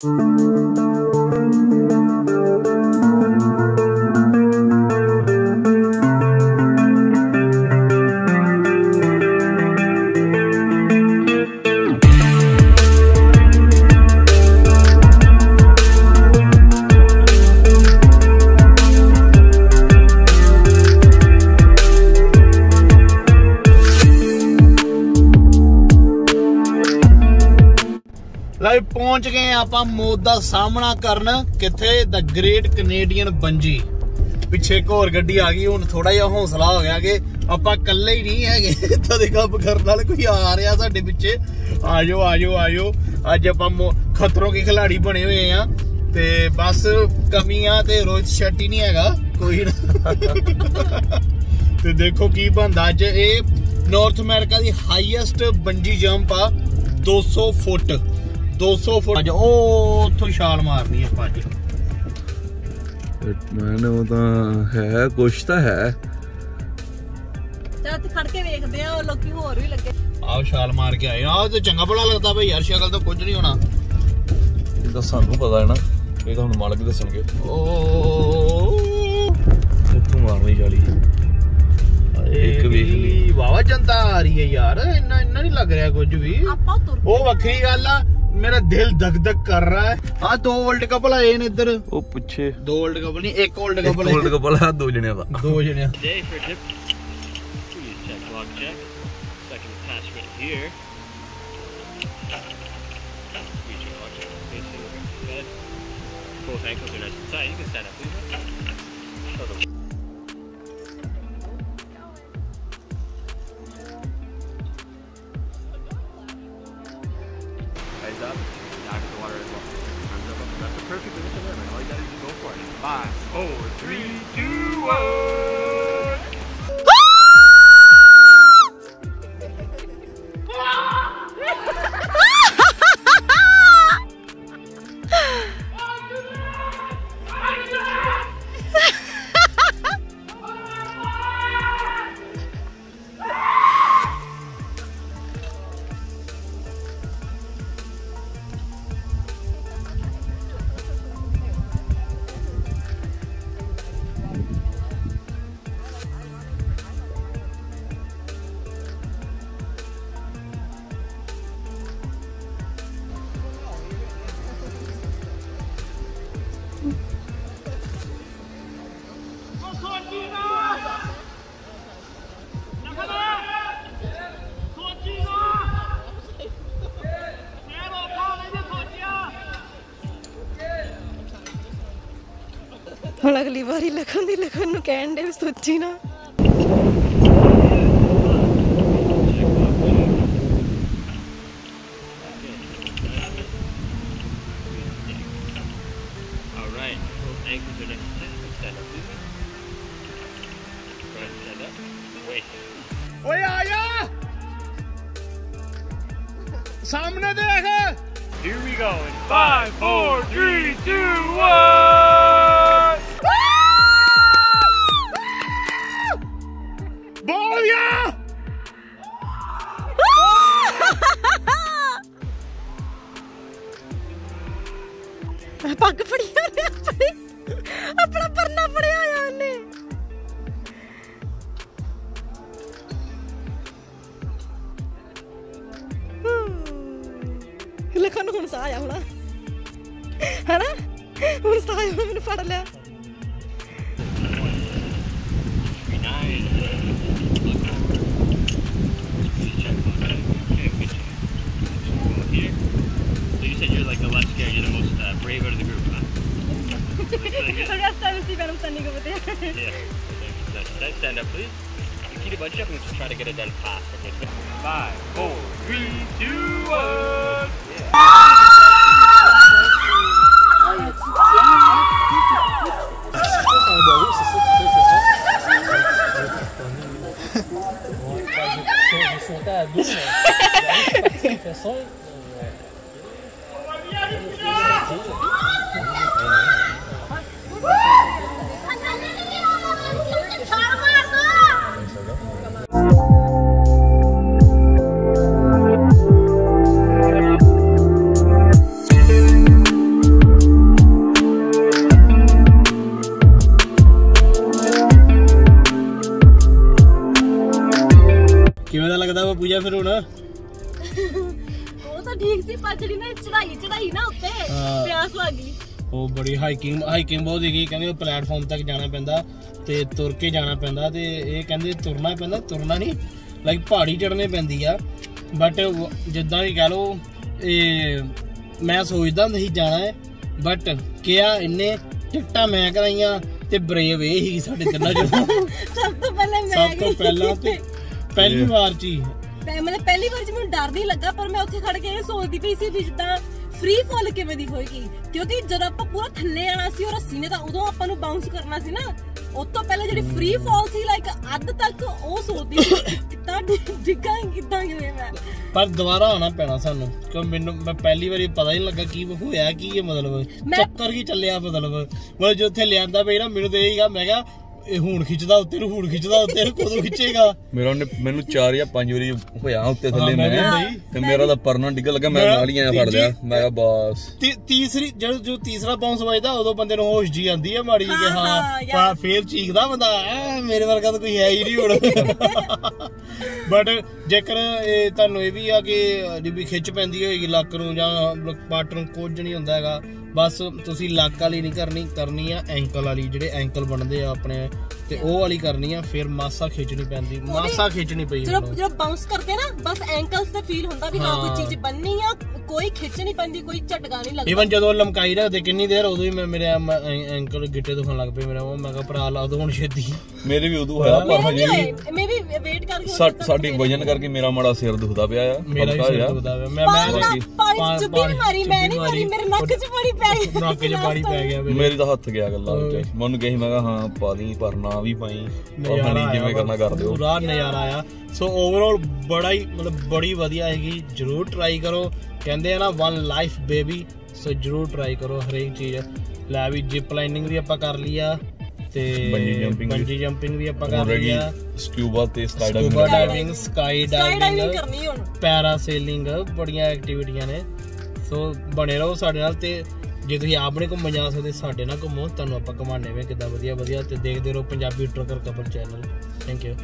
Música ਲੈ ਪਹੁੰਚ ਗਏ ਆਪਾਂ ਮੌਤ ਦਾ ਸਾਹਮਣਾ ਕਰਨ। ਕਿੱਥੇ? ਦਾ ਗ੍ਰੇਟ ਕੈਨੇਡੀਅਨ ਬੰਜੀ ਪਿੱਛੇ ਇੱਕ ਹੋਰ ਗੱਡੀ ਆ ਗਈ, ਹੁਣ ਥੋੜਾ ਜਿਹਾ ਹੌਸਲਾ ਹੋ ਗਿਆ ਕਿ ਆਪਾਂ ਇਕੱਲੇ ਹੀ ਨਹੀਂ ਹੈਗੇ। ਤਾਂ ਦੇ ਕੰਮ ਕਰਨ ਵਾਲੇ ਕੋਈ ਆ ਰਿਹਾ ਸਾਡੇ ਪਿੱਛੇ। ਆਜੋ ਆਜੋ ਆਜੋ। ਅੱਜ ਆਪਾਂ ਖਤਰੋਂ ਕੇ ਖਿਲਾੜੀ ਬਣੇ ਹੋਏ ਆ ਤੇ ਬਸ ਕਮੀਆਂ ਤੇ ਰੋਹਿਤ ਸ਼ੈਟੀ ਨਹੀਂ ਹੈਗਾ। ਕੋਈ ਨਾ। ਤੇ ਦੇਖੋ ਕੀ ਬੰਦਾ ਅੱਜ ਇਹ ਨਾਰਥ ਅਮਰੀਕਾ ਦੀ ਹਾਈਐਸਟ ਬੰਜੀ ਜੰਪ ਆ 200 ਫੁੱਟ। 200 ਫੁੱਟ। ਅੱਜ ਉਹ ਉੱਥੋਂ ਛਾਲ ਮਾਰਨੀ ਆਪਾਂ ਅੱਜ। ਮੈਨ ਉਹ ਤਾਂ ਹੈ ਕੁਛ ਤਾਂ ਹੈ। ਚੱਲ ਤੇ ਖੜ ਕੇ ਵੇਖਦੇ ਆ ਉਹ ਲੋਕੀ ਹੋਰ ਵੀ ਲੱਗੇ। ਆਹ ਛਾਲ ਮਾਰ ਕੇ ਆਏ ਆਹ ਤੇ ਚੰਗਾ ਬੜਾ ਲੱਗਦਾ ਬਈ ਯਾਰ ਸ਼ਕਲ ਤਾਂ ਕੁਝ ਨਹੀਂ ਹੋਣਾ। ਇਹ ਤਾਂ ਸਾਨੂੰ ਪਤਾ ਹੈ ਨਾ ਇਹ ਤਾਂ ਹੁਣ ਮਾਲਕ ਦੱਸਣਗੇ। ਓ ਉੱਥੋਂ ਮਾਰਨੀ ਚਾਲੀ ਇੱਕ ਵੇਖ ਲਈ। ਵਾਵਾ ਜਨਤਾ ਆ ਰਹੀ ਹੈ ਯਾਰ ਇੰਨਾ ਇੰਨਾ ਨਹੀਂ ਲੱਗ ਰਿਹਾ ਕੁਝ ਵੀ। ਉਹ ਵੱਖਰੀ ਗੱਲ ਆ मेरा दिल धक धक कर रहा है। आ दो वर्ल्ड कप ला इन इधर। ओ पीछे। दो वर्ल्ड कप नहीं एक वर्ल्ड कप ला वर्ल्ड कप ला दो जने दा। दो जने। Both ankles are nice and tight. You can stand up. Perfect position there, man. All you gotta do is go for it. Five, four, three, two, one. ਹੁਣ ਅਗਲੀ ਵਾਰੀ ਲਖਨ ਦੀ ਲਖਨ ਨੂੰ ਕਹਿਣ ਦੇ ਵੀ Here we go in 5 4 3 2 1 so last time Steve I'm standing over there. yeah. No, should I stand up, please? You keep bunch up and just try to get it done fast. Okay. Five, four, three, two, one. Oh yeah. ਜਿਹੜੀ ਨਾ ਚੜਾਈ ਚੜਾਈ ਨਾ ਉੱਤੇ ਹਾਂ। ਪਿਆਸ ਲੱਗ ਗਈ ਉਹ ਬੜੀ ਹਾਈਕਿੰਗ ਹਾਈਕਿੰਗ ਬਹੁਤ ਹੈਗੀ ਕਹਿੰਦੇ ਉਹ ਪਲੇਟਫਾਰਮ ਤੱਕ ਜਾਣਾ ਪੈਂਦਾ ਤੇ ਤੁਰ ਕੇ ਜਾਣਾ ਪੈਂਦਾ ਤੇ ਇਹ ਕਹਿੰਦੇ ਤੁਰਨਾ ਪੈਂਦਾ ਤੁਰਨਾ ਨਹੀਂ ਲਾਈਕ ਪਹਾੜੀ ਚੜਨੇ ਪੈਂਦੀ ਆ ਬਟ ਜਿੱਦਾਂ ਵੀ ਕਹ ਲੋ ਇਹ ਮੈਂ ਸੋਚਦਾ ਸੀ ਜਾਣਾ ਹੈ ਬਟ ਕਿਹਾ ਇੰਨੇ ਟਿਕਟਾਂ ਮੈਂ ਕਰਾਈਆਂ ਤੇ ਬਰੇਵ ਇਹ ਹੀ ਸਾਡੇ ਤਿੰਨਾਂ ਚੋਂ ਸਭ ਤੋਂ ਪਹਿਲਾਂ ਮੈਂ ਸਭ ਤੋਂ ਗਈ। ਪਹਿਲਾਂ ਤੇ ਪਹਿਲੀ ਵਾਰ ਚ ਹੀ ਪਹਿ- ਮਤਲਬ ਪਹਿਲੀ ਵਾਰ ਚ ਮੈਨੂੰ ਡਰ ਨਹੀਂ ਲੱਗਾ ਪਰ ਮੈਂ ਉੱਥੇ ਖੜ ਕੇ ਇਹ ਸੋਚਦੀ ਪਈ ਸੀ ਵੀ ਜਿੱਦਾਂ ਫ੍ਰੀ ਫਾਲ ਕਿਵੇਂ ਦੀ ਹੋਏਗੀ। ਕਿਉਂਕਿ ਜਦੋਂ ਆਪਾਂ ਪੂਰਾ ਥੱਲੇ ਆਣਾ ਸੀ ਔਰ ਰੱਸੀ ਨੇ ਤਾਂ ਉਦੋਂ ਆਪਾਂ ਨੂੰ ਬਾਉਂਸ ਕਰਨਾ ਸੀ ਨਾ ਉਸ ਤੋਂ ਪਹਿਲਾਂ ਜਿਹੜੀ ਫ੍ਰੀ ਫਾਲ ਸੀ ਲਾਈਕ ਅੱਧ ਤੱਕ ਉਹ ਸੋਚਦੀ ਸੀ ਕਿੱਦਾਂ ਡਿ- ਡਿੱਗਾਂ ਕਿੱਦਾਂ ਕਿਵੇਂ ਮੈਂ। ਪਰ ਦੁਬਾਰਾ ਆਉਣਾ ਪੈਣਾ ਸਾਨੂੰ ਕਿਉਂ ਮੈਨੂੰ ਮੈਂ ਪਹਿਲੀ ਵਾਰੀ ਪਤਾ ਹੀ ਨਹੀਂ ਲੱਗਾ ਕੀ ਹੋਇਆ ਕੀ ਇਹ ਮਤਲਬ। ਮੈਂ- ਚੱਕਰ ਕੀ ਚੱਲਿਆ ਮਤਲਬ। ਮਤਲਬ ਜੋ ਉੱਥੇ ਲਿਆਂਦਾ ਪਈ ਨਾ ਮੈਨੂੰ ਤੇ ਇਹ ਹੀਗਾ ਮੈਂ ਕਿਹਾ ਇਹ ਹੁਣ ਖਿੱਚਦਾ ਉੱਤੇ ਨੂੰ ਹੁਣ ਖਿੱਚਦਾ ਉੱਤੇ ਨੂੰ ਕਦੋਂ ਖਿੱਚੇਗਾ? ਮੇਰਾ ਉਹਨੇ ਮੈਨੂੰ 4 ਜਾਂ 5 ਵਾਰੀ ਹੋਇਆ ਉੱਤੇ ਥੱਲੇ ਮੈਂ। ਤੇ ਮੇਰਾ ਤਾਂ ਪਰਨਾ ਡਿੱਗ ਲੱਗਾ ਮੈਂ ਨਾਲ ਹੀ ਆਇਆ ਫੜ ਲਿਆ। ਮੈਂ ਕਿਹਾ ਬਸ। ਤੀਸਰੀ ਜਦੋਂ ਜੋ ਤੀਸਰਾ ਬਾਉਂਸ ਵੱਜਦਾ ਉਦੋਂ ਬੰਦੇ ਨੂੰ ਹੋਸ਼ ਜੀ ਆਂਦੀ ਹੈ ਮਾੜੀ ਜਿਹੀ ਕਿ ਹਾਂ, ਹਾਂ ਹਾਂ, ਪਾ- ਫੇਰ ਚੀਕਦਾ ਬੰਦਾ ਐ ਮੇਰੇ ਵਰਗਾ ਤਾਂ ਕੋਈ ਹੈ ਹੀ ਨਹੀਂ ਹੁਣ। ਬਟ ਜੇਕਰ ਇਹ ਤੁਹਾਨੂੰ ਇਹ ਵੀ ਆ ਕਿ ਜਿਵੇਂ ਖਿੱਚ ਪੈਂਦੀ ਹੋਏਗੀ ਲੱਕ ਨੂੰ ਜਾਂ ਪਾਟ ਨੂੰ ਕੁਝ ਨਹੀਂ ਹੁੰਦਾ ਹੈਗਾ ਬਸ ਤੁਸੀਂ ਲੱਕ ਵਾਲੀ ਨਹੀਂ ਕਰਨੀ ਕਰਨੀ ਆ ਐਂਕਲ ਵਾਲੀ ਜਿਹੜੇ ਐਂਕਲ ਬਣਦੇ ਆ ਆਪਣੇ ਤੇ ਉਹ ਵਾਲੀ ਕਰਨੀ ਆ ਫਿਰ ਮਾਸਾ ਖਿੱਚਣੀ ਪੈਂਦੀ ਮਾਸਾ ਖਿੱਚਣੀ ਪਈ ਜਦੋਂ। ਜਦੋਂ ਬਾਉਂਸ ਕਰਦੇ ਨਾ ਬਸ ਐਂਕਲਸ ਤੇ ਫੀਲ ਹੁੰਦਾ ਵੀ ਹਾਂ। ਕੋਈ ਚੀਜ਼ ਬੰਨੀ ਆ ਕੋਈ ਖਿੱਚ ਨਹੀਂ ਪੈਂਦੀ ਕੋਈ ਝਟਕਾ ਨਹੀਂ ਲੱਗਦਾ ਇਵਨ ਜਦੋਂ ਲਮਕਾਈ ਰੱਖਦੇ ਕਿੰਨੀ ਦੇਰ ਉਦੋਂ ਹੀ ਮੈਂ ਮੇਰੇ ਐਂਕਲ ਗਿੱਟੇ ਦੁਖਣ ਲੱਗ ਪਏ ਮੇਰਾ ਉਹ ਮੈਂ ਕਿਹਾ ਭਰਾ ਲਾ ਦੋ ਹੁਣ ਛੇਤੀ ਮੇਰੇ ਵੀ ਉਦੋਂ ਹੋਇਆ ਪਰ ਹਜੇ ਵੀ ਮੈਂ ਵੀ ਵੇਟ ਕਰਕੇ ਸਾਡੀ ਵਜਨ ਕਰਕੇ ਮੇਰਾ ਮਾੜਾ ਸਿਰ ਦੁਖਦਾ ਪਿਆ ਆ ਮੇਰਾ ਸਿਰ। ਦੁਖਦਾ ਪਿਆ। ਮੈਂ ਮੈਂ ਪਾਣੀ ਚ ਨਹੀਂ ਮਾਰੀ ਮੈਂ ਨਹੀਂ ਮਾਰੀ। ਮੇਰੇ ਨੱਕ 'ਚ ਪਾਣੀ ਪੈ ਗਿਆ ਨੱਕ 'ਚ ਪਾਣੀ ਪੈ ਗਿਆ ਮੇਰੇ। ਮੇਰੀ ਤਾਂ ਹੱਥ ਗਿਆ ਗੱਲਾਂ ਵਿੱਚ। ਮੈਂ ਉਹਨੂੰ ਕਹੀ ਮੈਂ ਕਿਹਾ ਹਾਂ ਪਾ ਦੀ ਪਰ ਨਾ ਵੀ ਪਾਈ। ਉਹ ਹਣੀ ਜਿਵੇਂ ਕਰਨਾ ਕਰ ਦਿਓ। ਪੂਰਾ ਨਜ਼ਾਰਾ ਆਇਆ। ਸੋ ਓਵਰਆਲ ਬੜਾ ਹੀ ਮਤਲਬ ਬੜੀ ਵਧੀਆ ਹੈਗੀ। ਜਰੂਰ ਟਰਾਈ ਕਰੋ। ਕਹਿੰਦੇ ਆ ਨਾ ਵਨ ਲਾਈਫ ਬੇਬੀ ਸੋ ਜਰੂਰ ਟਰਾਈ ਕਰੋ ਹਰੇਕ ਚੀਜ਼। ਲੈ ਵੀ ਜਿਪ ਲਾਈਨਿੰਗ ਵੀ ਆਪਾਂ ਕਰ ਲਈ ਆ। ਤੇ। ਬੰਜੀ ਜੰਪਿੰਗ ਵੀ ਆਪਾਂ ਕਰ ਰਹੀ ਆ। ਸਕੂਬਾ ਤੇ sky scuba diving sky diving ਕਰਨੀ ਹੁਣ। ਪੈਰਾਸੇਲਿੰਗ ਬੜੀਆਂ ਐਕਟੀਵਿਟੀਆਂ ਨੇ। ਸੋ ਬਣੇ ਰਹੋ ਸਾਡੇ ਨਾਲ ਤੇ ਜੇ ਤੁਸੀਂ ਆਪਣੇ ਘੁੰਮਣ ਜਾ ਸਕਦੇ ਸਾਡੇ ਨਾਲ ਘੁੰਮੋ। ਤੁਹਾਨੂੰ ਆਪਾਂ ਘੁਮਾਣੇ ਵੇ ਕਿੱਦਾਂ ਵਧੀਆ ਵਧੀਆ। ਤੇ ਦੇਖਦੇ ਰਹੋ Punjabi trucker couple channel thank you